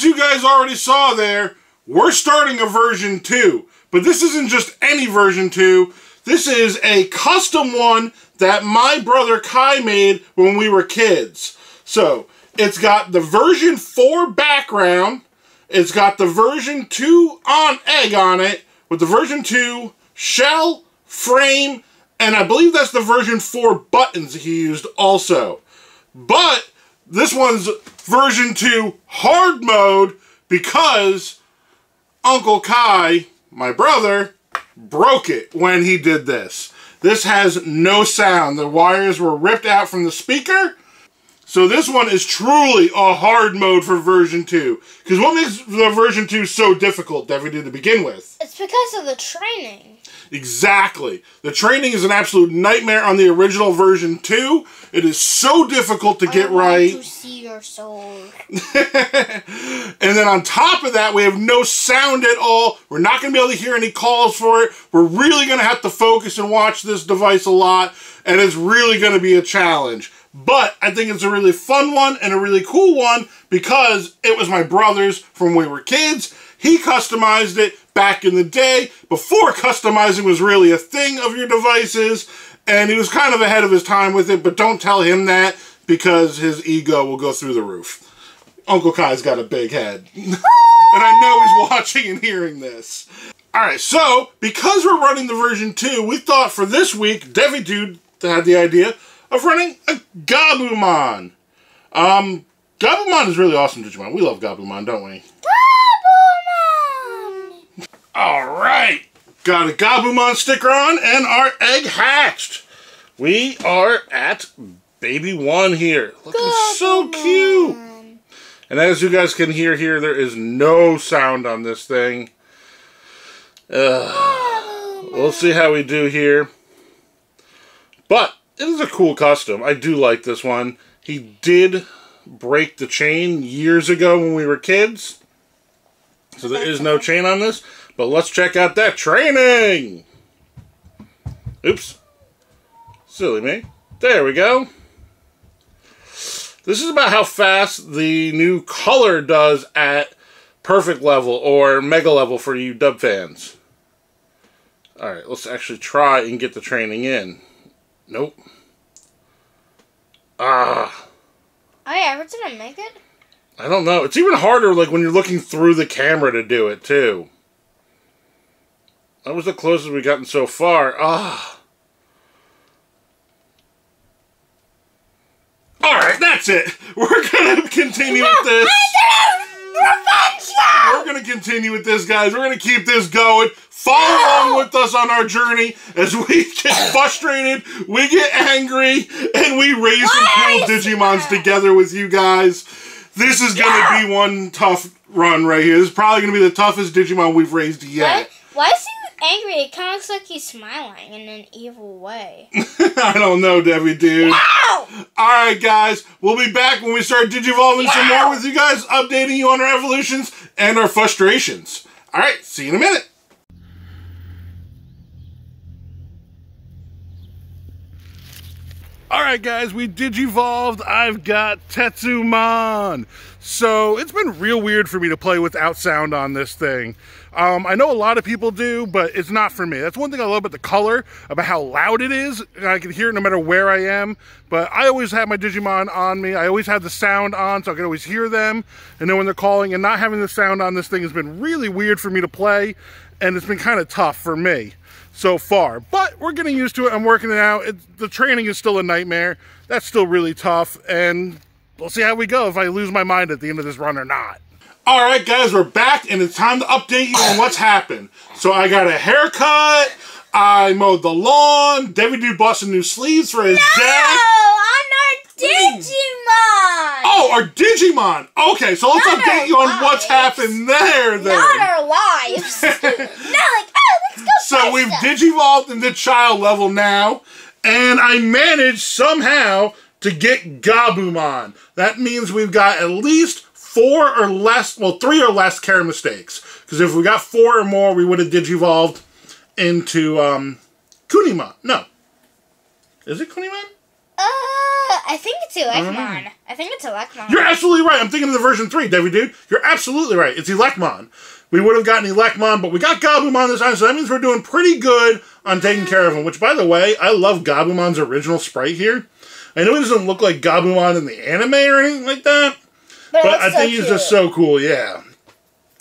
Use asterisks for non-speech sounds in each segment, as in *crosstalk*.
as you guys already saw there, we're starting a version 2. But this isn't just any version 2. This is a custom one that my brother Kai made when we were kids. So, it's got the version 4 background, it's got the version 2 on egg on it, with the version 2 shell, frame, and I believe that's the version 4 buttons he used also. But this one's version 2 hard mode because Uncle Kai, my brother, broke it when he did this. This has no sound. The wires were ripped out from the speaker. So this one is truly a hard mode for version 2. Because what makes the version 2 so difficult, Devi, to begin with? It's because of the training. Exactly. The training is an absolute nightmare on the original version 2. It is so difficult to I get right. to see your soul. *laughs* and then on top of that, we have no sound at all. We're not going to be able to hear any calls for it. We're really going to have to focus and watch this device a lot, and it's really going to be a challenge. But I think it's a really fun one and a really cool one because it was my brother's from when we were kids. He customized it back in the day before customizing was really a thing of your devices, and he was kind of ahead of his time with it, but don't tell him that because his ego will go through the roof. Uncle Kai's got a big head. *laughs* and I know he's *laughs* watching and hearing this. Alright, so, because we're running the version 2, we thought for this week, Devi Dude had the idea of running a Gabumon. Um, Gabumon is really awesome, Digimon. We love Gabumon, don't we? Gabumon! Alright! Got a Gabumon sticker on and our egg hatched. We are at baby one here. Looking so cute. And as you guys can hear here, there is no sound on this thing. Uh, we'll see how we do here. But it is a cool custom. I do like this one. He did break the chain years ago when we were kids. So there is no chain on this. But let's check out that training. Oops. Silly me. There we go. This is about how fast the new color does at perfect level or mega level for you dub fans. Alright, let's actually try and get the training in. Nope. Ah. Oh yeah, did I make it? I don't know. It's even harder like when you're looking through the camera to do it too. That was the closest we've gotten so far. Ah. Alright, that's it. *laughs* We're gonna continue with this. We're gonna continue with this, guys. We're gonna keep this going. Follow along with us on our journey as we get *laughs* frustrated, we get angry, and we raise some cool Digimons together with you guys. This is gonna be one tough run right here. This is probably gonna be the toughest Digimon we've raised yet. Why, why is he angry? It kind of looks like he's smiling in an evil way. *laughs* I don't know, Debbie, dude. Ow! Alright, guys. We'll be back when we start digivolving some more with you guys, updating you on our evolutions and our frustrations. Alright, see you in a minute. Alright guys, we digivolved. I've got Tsunomon. So it's been real weird for me to play without sound on this thing. Um, I know a lot of people do, but it's not for me. That's one thing I love about the color, about how loud it is. I can hear it no matter where I am. But I always have my Digimon on me. I always have the sound on so I can always hear them and know when they're calling. And not having the sound on this thing has been really weird for me to play. And it's been kind of tough for me so far. But we're getting used to it. I'm working it out. It, the training is still a nightmare. That's still really tough. And we'll see how we go if I lose my mind at the end of this run or not. All right, guys, we're back, and it's time to update you on what's happened. So I got a haircut. I mowed the lawn. Debbie Dude bought some new sleeves for his No, dad. on our Digimon! Oh, our Digimon. Okay, so let's Not update you on what's lives. happened there then. Not our lives. *laughs* *laughs* Not like, let's go So we've digivolved into child level now, and I managed somehow to get Gabumon. That means we've got at least four or less, well, three or less care mistakes. Because if we got four or more, we would have digivolved into um, Kunemon. No. Is it Kunemon? Uh, I think it's Elecmon. I think it's Elecmon. You're absolutely right. I'm thinking of the version 3, Debbie Dude. You're absolutely right. It's Elecmon. We would have gotten Elecmon, but we got Gabumon this time, so that means we're doing pretty good on taking care of him. Which, by the way, I love Gabumon's original sprite here. I know he doesn't look like Gabumon in the anime or anything like that, but, but I so think he's just so cool. Yeah,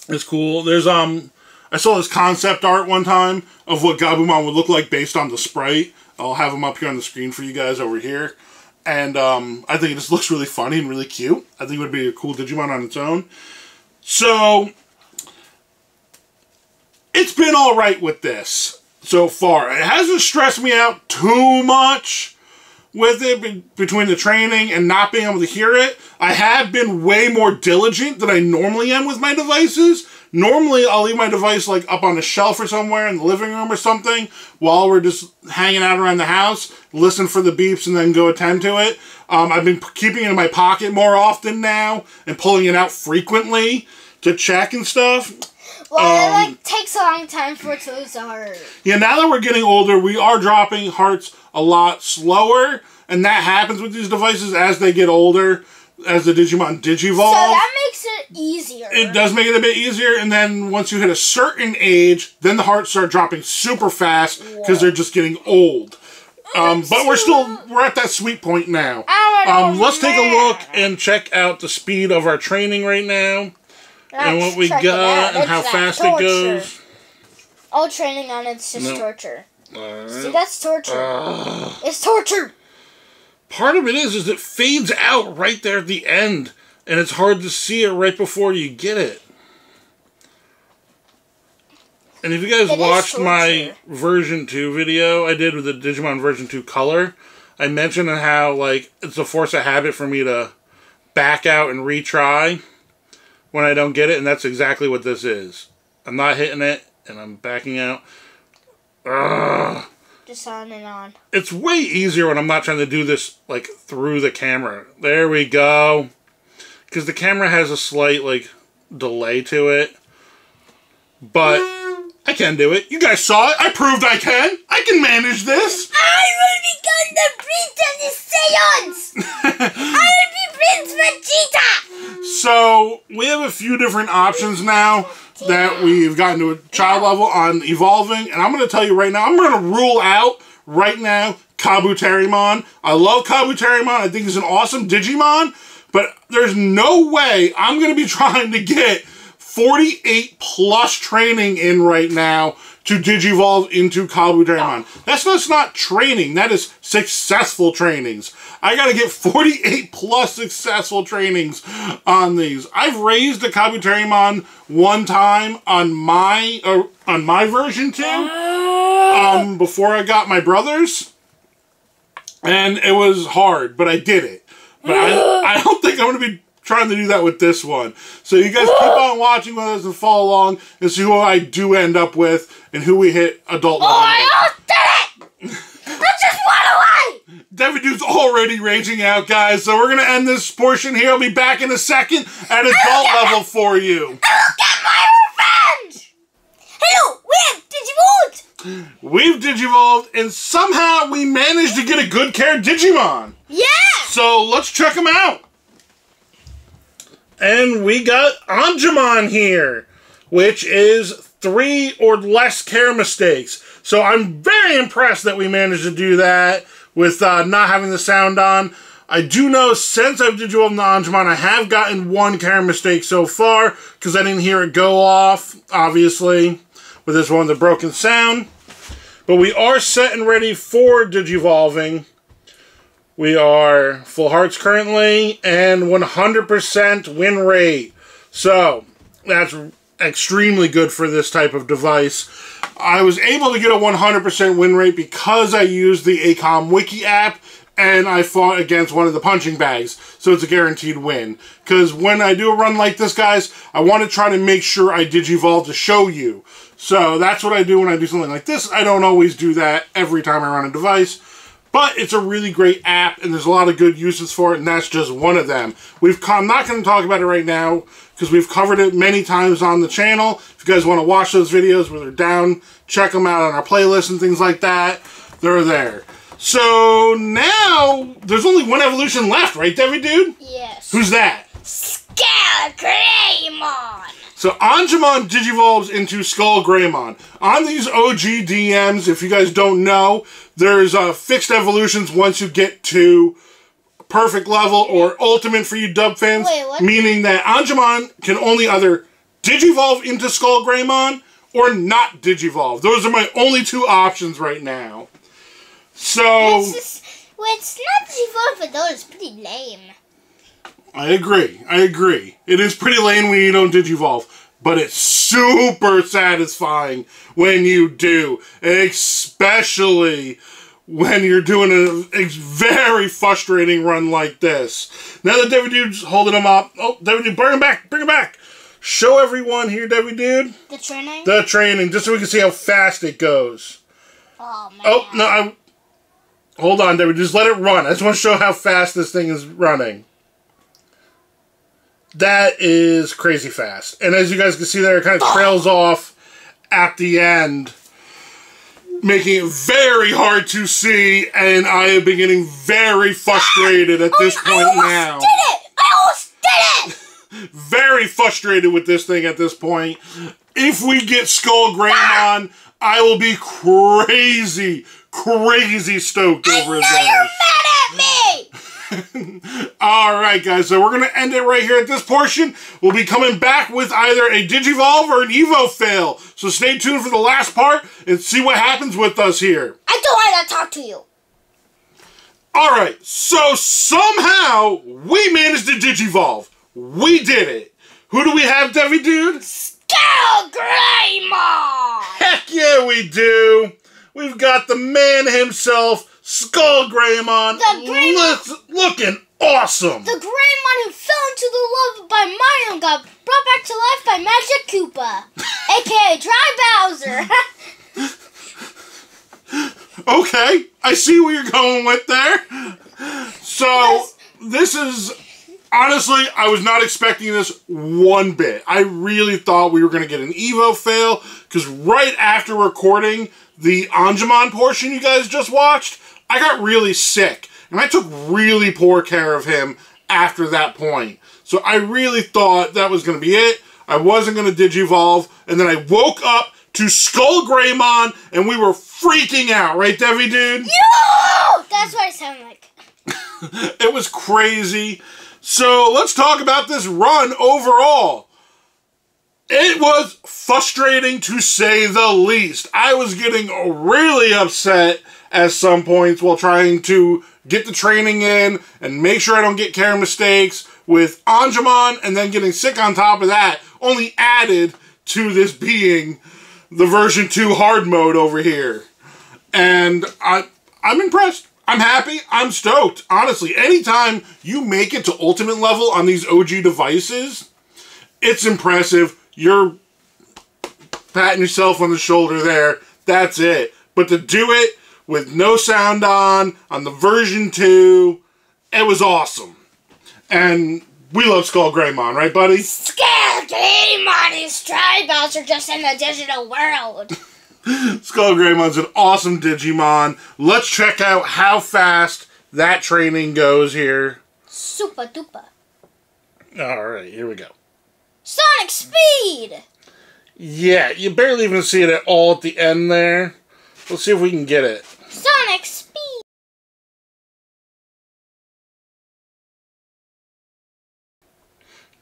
it's cool. There's um, I saw this concept art one time of what Gabumon would look like based on the sprite. I'll have him up here on the screen for you guys over here. And um, I think it just looks really funny and really cute. I think it would be a cool Digimon on its own. So, it's been alright with this so far. It hasn't stressed me out too much with it be- between the training and not being able to hear it. I have been way more diligent than I normally am with my devices. Normally, I'll leave my device like up on a shelf or somewhere in the living room or something while we're just hanging out around the house, listen for the beeps, and then go attend to it. Um, I've been keeping it in my pocket more often now and pulling it out frequently to check and stuff. Well, it um, like takes a long time for it to lose a heart. Yeah, now that we're getting older, we are dropping hearts a lot slower, and that happens with these devices as they get older, as the Digimon Digivolve. So that makes it easier. it does make it a bit easier, and then once you hit a certain age, then the hearts start dropping super fast because they're just getting old. Um, but we're still we're at that sweet point now. Um, let's take a look and check out the speed of our training right now and Let's what we got and It's how fast torture. it goes. All training on it's just No. torture. See, that's torture. Ugh. it's torture. Part of it is is it fades out right there at the end and it's hard to see it right before you get it. And if you guys It watched my version 2 video i did with the digimon version 2 color i mentioned how like it's a force of habit for me to back out and retry when i don't get it and that's exactly what this is. I'm not hitting it and i'm backing out. Ugh Just on and on. it's way easier when I'm not trying to do this like through the camera. There we go. Because the camera has a slight like delay to it. But I can do it. You guys saw it. I proved I can. I can manage this. I will become the Prince of the Saiyans! *laughs* I will be Prince Vegeta! So we have a few different options now that we've gotten to a child level on evolving, and I'm going to tell you right now, I'm going to rule out right now Kabuterimon. I love Kabuterimon. I think he's an awesome Digimon, but there's no way I'm going to be *laughs* trying to get 48 plus training in right now to digivolve into Kabuterimon. That's just not training. That is successful trainings. I gotta get 48 plus successful trainings on these. I've raised a Kabuterimon one time on my uh, on my version too. Um, before I got my brothers, and it was hard, but I did it. But I, I don't think I'm gonna be trying to do that with this one. So you guys keep on watching with us and follow along and see who I do end up with and who we hit adult Oh, level. with. I did it! Devin Dude's already raging out, guys. So we're gonna end this portion here. I'll be back in a second at adult level for you. I will get my revenge! Hello, we have Digivolved! We've digivolved, and somehow we managed to get a good care Digimon. Yeah! So let's check them out. And we got Angemon here, which is three or less care mistakes. So I'm very impressed that we managed to do that with uh, not having the sound on. I do know since I've into Angemon, I have gotten one care mistake so far because I didn't hear it go off, obviously, with this one, the broken sound. But we are set and ready for digivolving. We are full hearts currently and 100% win rate. So that's extremely good for this type of device. I was able to get a 100% win rate because I used the ACOM Wiki app and I fought against one of the punching bags. So it's a guaranteed win. Because when I do a run like this, guys, I want to try to make sure I digivolve to show you. So that's what I do when I do something like this. I don't always do that every time I run a device. But it's a really great app, and there's a lot of good uses for it, and that's just one of them. We've I'm not going to talk about it right now because we've covered it many times on the channel. If you guys want to watch those videos where they're down, check them out on our playlist and things like that. They're there. So now there's only one evolution left, right, Devi dude? Yes. Who's that? Skullgreymon? So Angemon digivolves into Skull Greymon. On these OG DMs, if you guys don't know, there's uh, fixed evolutions once you get to perfect level or ultimate for you dub fans. Wait, what? Meaning that Angemon can only either digivolve into Skull Greymon or not digivolve. Those are my only two options right now. So It's, just, well, it's not devoted for those. It's pretty lame. I agree. I agree. It is pretty lame when you don't digivolve, but it's super satisfying when you do, especially when you're doing a, a very frustrating run like this. Now that David Dude's holding him up, oh, David Dude, bring him back, bring him back. Show everyone here, David Dude, The training? the training, just so we can see how fast it goes. oh, man. Oh no, I. Hold on, David. Just let it run. I just want to show how fast this thing is running. That is crazy fast. And as you guys can see there, it kind of trails off at the end, making it very hard to see, and I am beginning very frustrated at *gasps* this I point almost now. did it! I almost did it! *laughs* Very frustrated with this thing at this point. If we get Skull Greymon, I will be crazy, crazy stoked over I know that. you're mad at me! *laughs* All right, guys. So we're gonna end it right here at this portion. We'll be coming back with either a Digivolve or an Evo fail. So stay tuned for the last part and see what happens with us here. I don't want to talk to you. All right. So somehow we managed to Digivolve. We did it. Who do we have, Devi Dude? Skullgreymon! Heck yeah, we do. We've got the man himself, Skull Greymon, The Greymon- look- looking awesome. The Greymon who fell into the lava by Mario and got brought back to life by Magic Koopa, *laughs* aka Dry Bowser. *laughs* Okay, I see where you're going with there. So, this is honestly, I was not expecting this one bit. I really thought we were going to get an Evo fail because right after recording the Angemon portion you guys just watched, I got really sick and I took really poor care of him after that point. So, I really thought that was going to be it. I wasn't going to Digivolve, and then I woke up to Skull Greymon, and we were freaking out, right, Devi dude? Yo! That's what it sounded like. *laughs* It was crazy. So let's talk about this run overall. It was frustrating to say the least. I was getting really upset at some points while trying to get the training in and make sure I don't get care mistakes with Angemon and then getting sick on top of that only added to this being the version 2 hard mode over here. And I I'm impressed. I'm happy. I'm stoked. Honestly, anytime you make it to ultimate level on these OG devices, it's impressive. You're patting yourself on the shoulder there. That's it. But to do it with no sound on, on the version 2, it was awesome. And we love Skull Greymon, right, buddy? Skullgreymon is Dry are just in the digital world. *laughs* Skull Greymon's an awesome Digimon. Let's check out how fast that training goes here. Super duper. Alright, here we go. Sonic Speed! Yeah, you barely even see it at all at the end there. Let's see if we can get it.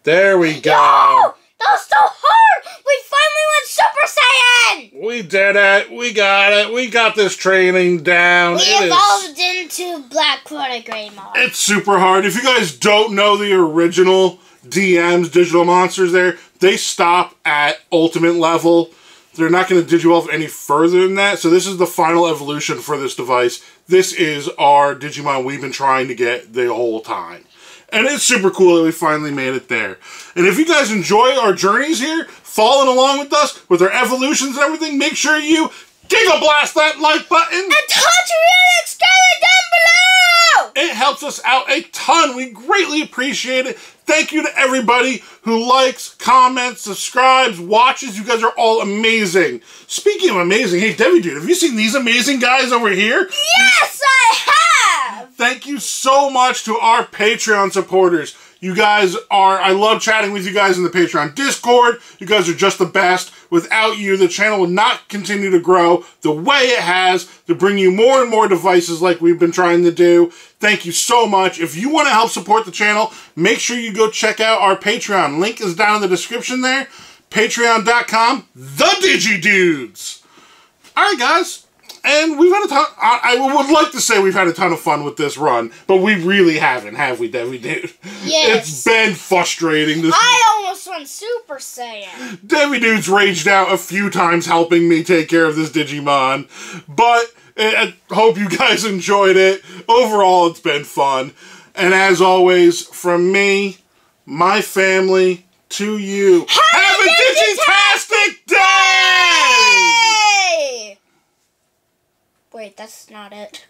There we go. Yo! That was so hard! We finally went Super Saiyan! We did it. We got it. We got this training down. We It is- evolved into Black Quarter Greymon. It's super hard. If you guys don't know the original DMs, Digital Monsters, there, they stop at ultimate level. They're not going to Digivolve any further than that. So this is the final evolution for this device. This is our Digimon we've been trying to get the whole time. And it's super cool that we finally made it there. And if you guys enjoy our journeys here, following along with us with our evolutions and everything, make sure you Giga Blast that like button. And touch comment down below! It helps us out a ton. We greatly appreciate it. Thank you to everybody who likes, comments, subscribes, watches. You guys are all amazing. Speaking of amazing, hey, Debbie dude, have you seen these amazing guys over here? Yes! Thank you so much to our Patreon supporters. You guys are, I love chatting with you guys in the Patreon Discord. You guys are just the best. Without you, the channel would not continue to grow the way it has to bring you more and more devices like we've been trying to do. Thank you so much. If you want to help support the channel, make sure you go check out our Patreon. Link is down in the description there. Patreon.com, the DigiDudes. All right, guys. And we've had a ton. I, I would like to say we've had a ton of fun with this run, but we really haven't, have we, Debbie Dude? *laughs* Yes. It's been frustrating. This I almost went Super Saiyan. Debbie Dude's raged out a few times helping me take care of this Digimon, but I I hope you guys *laughs* enjoyed it. Overall, it's been fun. And as always, from me, my family, to you, have, a digitastic day! Hey! Wait, that's not it.